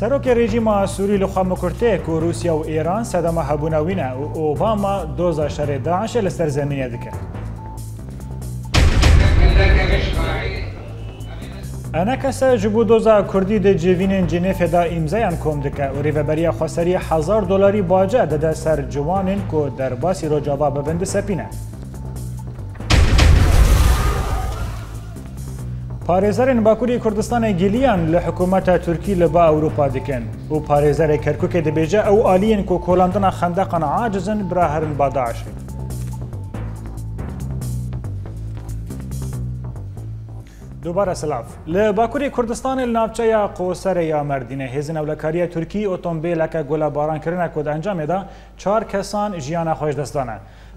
سەرۆکە ڕێژیما سووری لە خوا مکورتەیە و رووسیا و ئێران سەدەمە هەبوونەوینە و ئۆباما دۆزە شەرێداعاشە لەسەر زمینە دکرد. ئەە کەسە ji بۆ دۆزا کوردی دەجێوینên جنێفێدا ئیمزایان کۆم دکە و ریڤەبەریە خۆسەری هزار دلاری باجە دەدە سەر جوانین کۆ دەرباسی ڕۆجاوا بەبندە سەپینە. پارێزەرن باکووری کوردستانی گلیان لە حکوومەتە تورکی لە با ئەوروپا دکەن و پارێزەرە کەرککە دەبێژە ئەو ئالین کۆ کۆلندنە خەندەقەن عاجزن براهرن باداعشن. دووبارە سلااف لە باکووری کوردستانی ناوچەیە قۆسەرە یامەردینە هێزن ئەولەکاریە تورکی ئۆتۆمبیلەکە گۆلا بارانکردنە کۆدەنجامێدا چوار کەسان ژیانە خۆش دەستانە.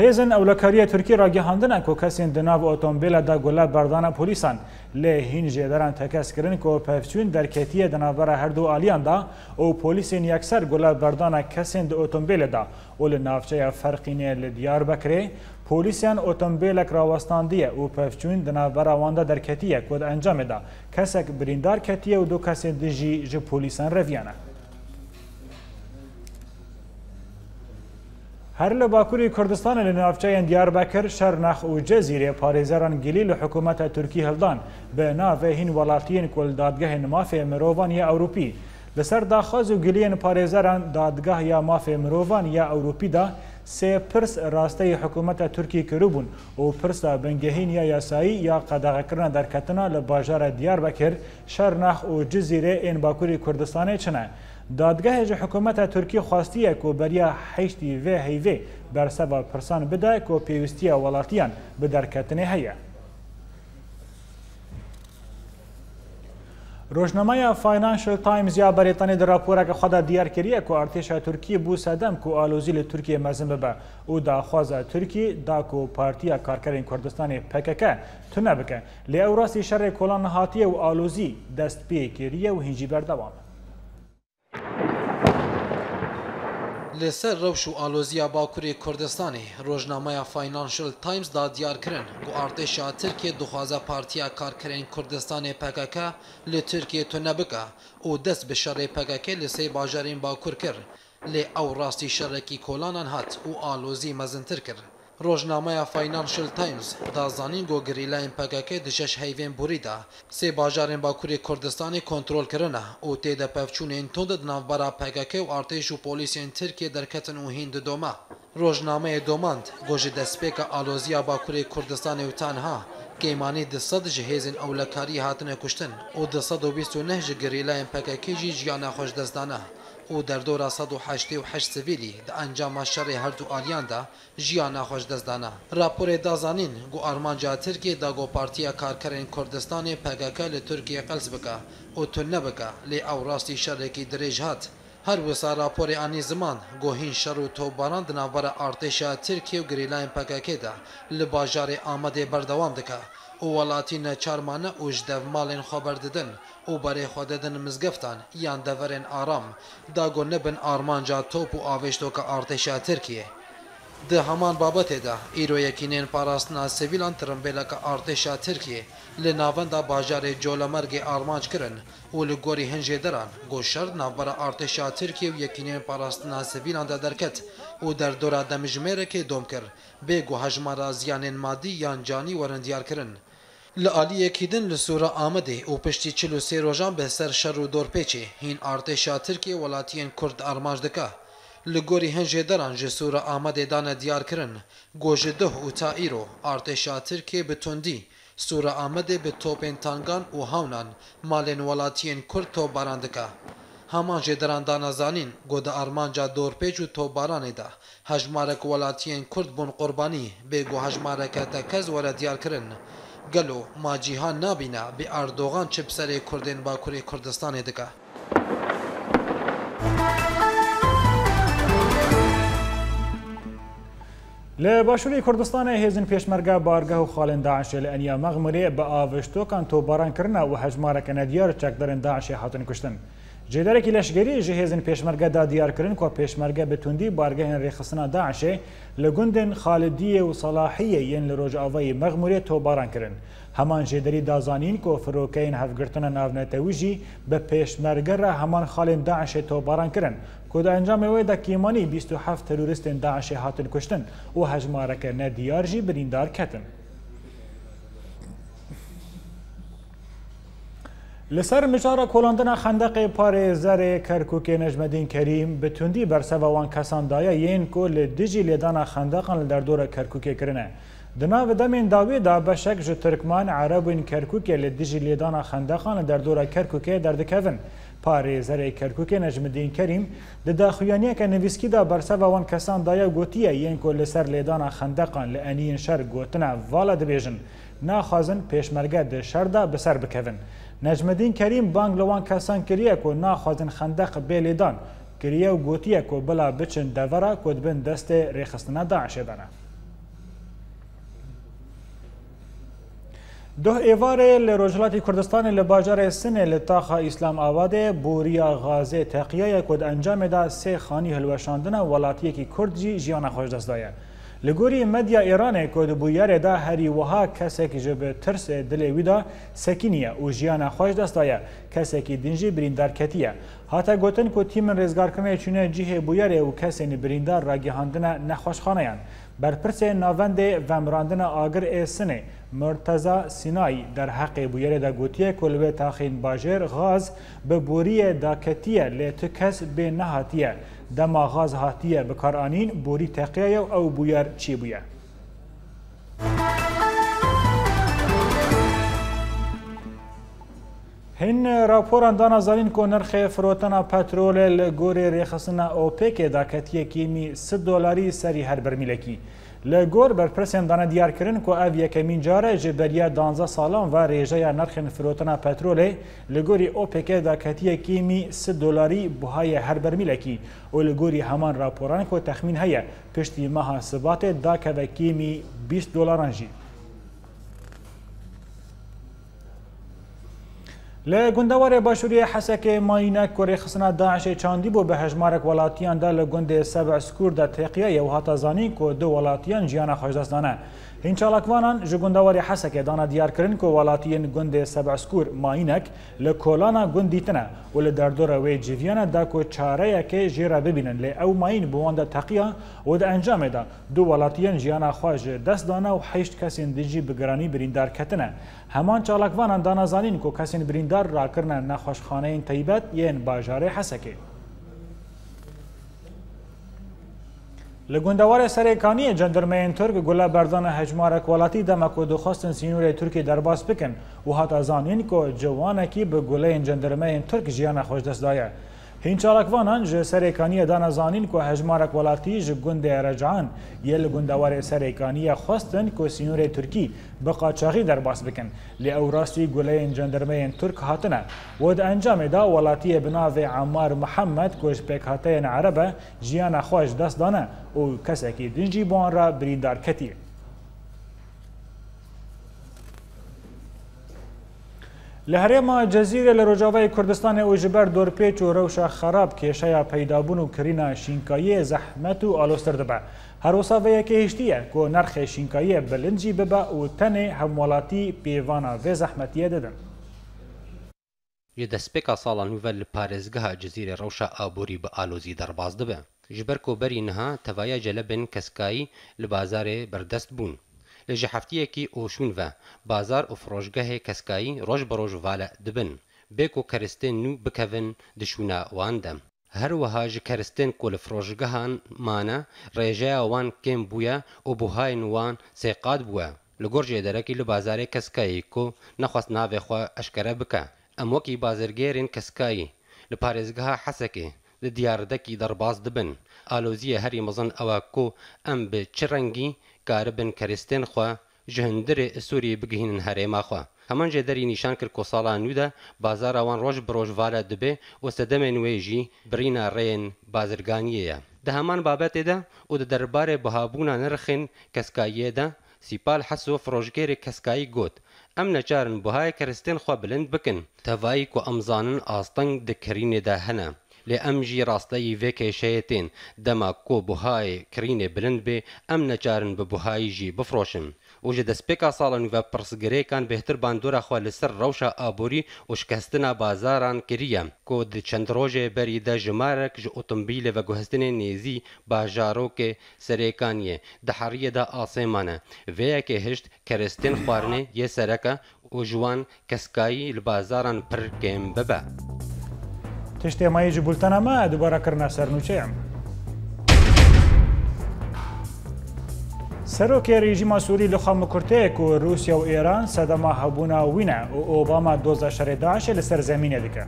هێزن ئەولەکاریە تورکی ڕاگەهاندنە کۆ کەسێن دناو ئۆتۆمبیلەدا گولا بەردانە پۆلیسان لێ هین ژێدەران تەکەسکردن کۆ پەفچوین دەرکێتیە دەناوبەرە هەردوو ئالیاندا ئەو پۆلیسین یەکسەر گولا بەردانە کەسێن دە ئۆتۆمبیلەدا و لە ناوچەیە فەرقینێ لە دیار بکرێ پۆلیسیان ئۆتۆمبیلێک ڕاوەستاندیە و پەفچوین دناوبەراواندا دەرکەتیە کۆد ئەنجامێدا کەسێک بریندار کەتیە و دوو کەسێ دژی ژ پۆلیسان ڕەڤیانە هر له باکوری کوردستان له نافچین دیاربکر شرنخ او جزیره پاریزران گلی له حکومت ترکی هلدان به ناو هین ولاتین کول دادگاه مافه مروان یا اروپی لسر داخواز و گلین پاریزران دادگاه یا مافه مروان یا اروپی دا سه پرس راسته حکومت ترکی کروبون او پرس بنگهین یا یاسایی یا قداغه کرنا در کتنا لباجار دیاربکر شرنخ او جزیره این باکوری کردستانه چنه دادگاه جه حکومت ترکی خواستیه که بریا حیشتی و هیوه بر سوا پرسان بده که پیوستی ولاتیان به درکتنه هیه. روزنامه فاینانشل تایمز یا بریتانی در راپوره که خدا دیار کریه که ارتش ترکیه بو صدم که آلوزی ل ترکیه مزن ببه او دا خوازه ترکی دا که پارتیا کارکرین کردستان پکک تونه بکن لی او راسی شر کلان هاتیه و آلوزی دست پی کریه و هنجی بردوامه لسر روش و آلوزیا باکوری کردستانی روزنامه فاینانشل تایمز دا دیار کرن گو ارتشا ترکیه دخوازا پارتیا کارکرین کردستان پکک لی ترکیه تو نبکا او دست به شر پکک لسه باجارین باکور کر لی او راستی شرکی کولانان هات او آلوزی مزنتر کرد Rojnameya Financial Times da zanîn gogirîleyên PKK di şeş heyvên borî de sê bajarên Bakurê Kurdistanê kontrol kirine û tê de pevçûnên tund di navbera PKK û artêj û polîsên Tirkiye derketin û hîn didome. Rojnameyê domand got ji destpêka aloziya Bakurê Kurdistanê û tanha Keymanî di sed ji hêzên ewlekarî hatine kuştin û di sed û bîst û neh ji girîleyên PKK jî jiyana xweş dest dane. او در دورا 188 سویلی د انجام شر هر دو آلیان ده جیانا خوش دزدانه راپور دازانین گو آرمانجا ترکی دا گو پارتیا کارکرین کردستان پگک لی ترکیه قلز بکا او تل نبکا لی او راستی شر کی دریج هات هر وسا راپور آنی زمان گوهین شر و توباران دنابر ارتشا ترکیه و گریلاین پگک ده لباجار آمده بردوام دکه او ولاتین چارمانه اوج دو مالین خبر ددن او برای خود ددن مزگفتان یان دورین آرام دا گو نبن آرمانجا توپ و آوشتو که ارتشا ترکیه Դ դե համան բաբաթեդա իրոյեկինեն պարասնա Սևիլան տրմբելակա արտեշա ցերքի լենավան դա բաժարե ջոլամարգե արմանջ կրն ու լգորի հնջեդրան գոշար նավբարա արտեշա ցերքի եկինեն պարասնա Սևիլան դա դարքետ ու դար դորա դամժմերը կե դոմկր բեգո հաջմարազյանեն մադի յանջանի վարնդյար կրն լալի եկիդն լսուրա ամդե ու պշտի չլու սերոժան բեսեր շարու դորպեչի հին արտեշա ցերքի վոլատիեն քուրդ արմանջ դկա li gorî hin jêderan ji Sûra Amedê dane diyarkirin. Goji duh û ta îro artêşa Tirkiye bi tundî Sûra Amedê bi topên tangan û hawnan malên welatiyên Kurd topbaran dike. Heman jêderan dana zanîn goda armanca dorpêç û topbaranê de hejmarek welatiyên Kurd bûn qurbanî bê gu hejmareke te kez were diyarkirin. Gelo ma cîhan nabîne bi Erdogan çi bi serê Kurdên Bakurê Kurdistanê dike. لە باشووری کوردستانە هێزن پێشمەرگا بارگە و خاڵێن داعشێ لە ئەنیا مەغمرێ بە ئاوشتۆکان تۆبارانکردن و هەژمارەکە نەدیار چەکدەرن داعشێ هاتن کوشتن. جێدارێکی لەشگەری ژهێزن پێشمەرگە دا دیارکردن کۆ پێشمەرگە بتوندی بارگەهێن ڕێخستنا داعشێ لە گوندن خالدیە و سەلاحیە یەن لە ڕۆژاوایی مەغمورێت تۆبارانکردن هەمان ژێدەری دازانین کۆ فرۆکەین هەفگرتنە ناونەتەویژی بە پێشمەرگەرە هەمان خاڵێن داعشێ تۆبارانکردن کۆدا ئەنجامەوەی دەکیمانی 27 تەلوورستن داعشێ هاتن کوشتن و هەژمارەکە نە دیارژی بریندار کەتن. لسر مجارا کلاندنا خندق پار زر کرکوک نجمدین کریم به تندی بر سوان کسان دایه یین کو لدیجی لیدانا خندقان در دور کرکوک کرنه دنا و دمین داوی دا بشک جو ترکمان عربین کرکوک لدیجی لیدانا خندقان در دور کرکوک در دکوین پار زر کرکوک نجمدین کریم د داخویانی که نویسکی دا بر سوان کسان دایه گوتیه یین کو لسر لیدانا خندقان لانین شر گوتنا والا دبیجن ناخوازن پێشمەرگە دێشەردا بەسەر بکەون. نەجمدین کەریم بانگ لەوان کەسان کریە و ناخوازن خندەق بێلێدان کریە و گوتیە کۆ بلا بچن دەڤرا کۆت بن دەستێ ڕێخستنە داعشێدانە. دوه ایواره ل روجلاتی کردستان ل باجار سنه ل تاخا اسلام آباده بوریا غازه تقیه کد انجام دا سه خانی هلوشاندن ولاتی کی کرد جی جیان خوش دستایه لګوري مدیا ایران کو د بویار دا هری وها کسک جب ترس دلی ودا سکینیه او جیانا خوش دستایا کسک دنجی بریندار کتیه هاتا گوتن کو تیم رزگار کنه چونه جیه بویار او کسین بریندار را گهاندنه نخوشخانه یان بر پرس ناوند و مراندن آگر ایسنه مرتزا سینایی در حق بویر دا گوتیه کلوه تاخین باجر غاز به بوریه دا کتیه لیتکس به نهاتیه دما غاز هاتیه بکارانین بوری تقیه او بویر چی بویه هین راپوران دانا زالین کو نرخ فروتنا پترول لگوری ریخصنا اوپیک دا کتیه کیمی 100 دلاری سری هر برمیلکی لگور برپرسین دانه دیار کرن که او یکمین جاره جه بریا دانزه سالان و ریجه نرخن فروتنا پتروله لگوری اوپک دا کتیه کیمی س دلاری بهای هر برمیلکی و لگوری همان راپوران که تخمین هیه پشتی ماه سبات دا که کیمی 20 دلاران جید له گوندوار باشوری حسک ماینه کوری خسنا داعش چاندی بو به هجمارک ولاتیان ده له گوند سبع سکور ده تقیه یو هاتا زانی کو دو ولاتیان جیان خوشدستانه هین چالاکوانان جو گوندوار حسک دانا دیار کرن کو ولاتیان گوند سبع سکور ماینک له کولانا گوندیتنه و له دردور و جیویان ده کو چاره یک جیرا ببینن له او ماین بوند تقیه و ده انجام ده دو ولاتیان جیان خوش دست دانه و هشت کسین دیجی بگرانی بریندار کتنه همان چالاکوانان دانا زانین کو کسین بریندار دار راکردنە نەخۆشخانەیەن تایبەت یەن باژارێ حەسەکێ. لە گوندەوارە سەرێکانیە جەندرمەیەن تورک گولا بەردانە هەجمارەک وڵاتی دەمەک و دخواستن سینوری تورکی دەرباز بکەن و هاتازانین کۆ جوانێکی بە گولەیەن جەندرمەیەن تورک ژیانە خۆشدەستدایە. هین چارکوانان ژ سرێکانیە دانەزانین کە هەژمارە وڵاتی ji gundê Recan yê li gundewarê serêkaniye xwestin ku sînorê Tirkî bi qaçaxî derbas bikin lê ew rastî guleyên cendermeyên Turk hatine Wan di encamê da welatiyê binavê Amar Mihemed ku ji pêkhateyên erebe jiyana xwe ji dest dane û kesekî din jî ban re birîdarketiye. لهرێما جەزیرە لە ڕۆژاوای کوردستانی ئۆژبەر دۆرپێچ و ڕەوشە خراپ کێشەیە پەیدابوون و کرینە شینکاییە زەحمەت و ئالۆستر دەبە هەرۆساڤەیەکی هشتیە کۆ نرخێ شینکاییە بلنجی ببە و تەنێ هەموڵاتی پێوانە وێ زەحمەتیە دەدەن. یە دەستپێکا ساڵان نوڤەر لە پارێزگەها جززیرە ڕەوشە ئابووری بە ئالۆزی دەرباز دەبێ. ji ber koberî niha tevaya celebên keskayî li bazarê berdest bûn Li ji heftiyekî oşûn ve bazar û firojgehê keskayî roj bi roj vala dibin. Bêko keristên nû bikevin dişûna wan dem. Her wiha ji keristên ku li firojgehan mane rêjeya wan kêm bûye û buhayên wan sêqat bûye. Li gor jêderekî li bazarê keskayî ku nexwest navê xwe eşkere bike. Em wekî bazirgêrên keskayî li parêzgeha hesekê di diyardekî derbas dibin. Aloziyê herî mezin ew e ku em bi çi rengî karibin keristên xwe ji hindirê Sûriyê bigihînin herêma xwe. Heman jê derî nîşan kir ku sala nû de bazara wan roj bi roj vala dibe û sedemên wê jî birîna rêyên bazirganiyê ye. Di heman babetê de û di derbarê bihabûna nirxên keskayiyê de سیپال حسو فرۆژگەری کەسکایی گوت ئەم نەچارن بەهای کەستێن خوا بلند بکن تەوایی کو ئەمزانن ئاستەنگ دکرینێدا هەنە لێ ئەم ژی ڕاستەی وێکێشەیەتێن دەما کۆ بوهای کرینێ بلند بێ ئەم نەچارن بە بوهایی ژی بفرۆشن وژە دەستپێکا ساڵە نوڤە پرسگرەیەکان بهتر باندۆراخوا لەسەر ڕەوشە ئابووری وشکەستنا بازاران کریە کۆ د چەند ڕۆژێ بەریدە ژمارەك ji ئۆتمبیلە بە گوهستنێ نێزی باژارۆکێ سەرێکانیە دەحڕیەدا ئاسێمانە veyekê hişt kerestên xwarinê yê sereke û ji wan keskayî li bazaran pir kêm bibe. Teştemayıcı bultana mı dubara kırna sernuçeyem. سەرۆکێ ڕێژیمە سووری لە خەم کورتەیەک و رووسیا و ئێران سەدەما هەبوونا وینە و ئۆباما دۆزە شەڕێداشە لە سەرزەمینە دکە.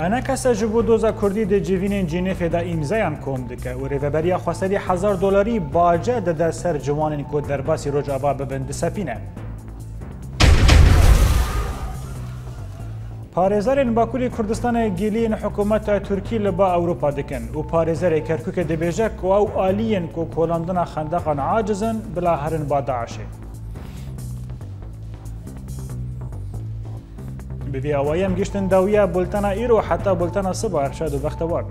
ئەە کەسە ji بۆ دۆزە کوردی دەجیڤینێن جینێفێدا ئیمزایان کۆم دکە و ڕێبەبەریا خوسەری هزار دلاری باجە دەدە سەر جوانین کۆ دەرباسی ڕۆژابا ببن دسەپینە. پارێزارێن باکووری کوردستانی گیلین حکوومەتە تورکی لە بە ئەوروپا دکن و پارێزەری کەرککە دەبێژە کو ئەو ئالیەن کۆ کۆلاندنە خندەقان عاجزن بلا هەرن باداعاشێ. ببێ ئەوەیەم گشتن داویە بولتەنە ئیر و حتا بولتەنە سبار شاد و بەختەوار.